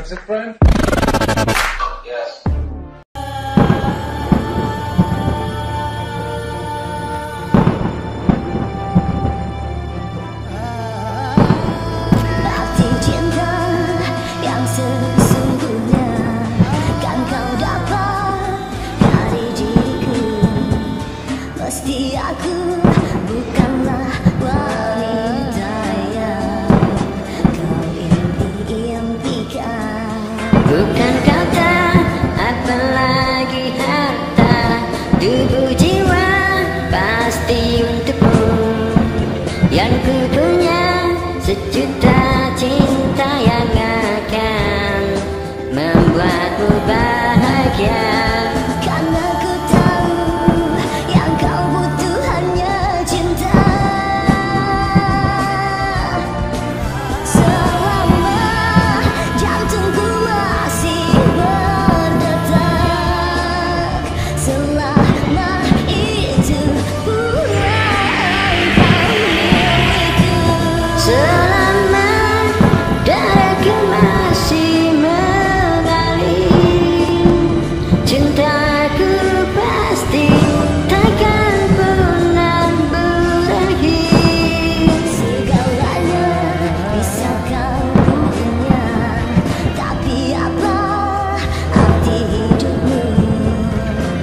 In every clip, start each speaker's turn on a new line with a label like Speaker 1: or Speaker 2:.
Speaker 1: That's it, Brian?
Speaker 2: Yes.
Speaker 3: down.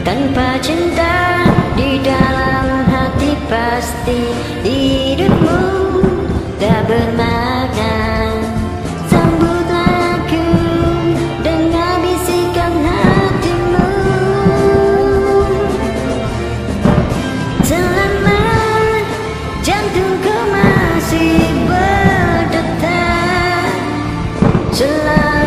Speaker 3: tanpa cinta di dalam hati pasti hidupmu tak bermakna. Sambut aku dengan bisikan hatimu. Selama jantungku masih berdetak. Selama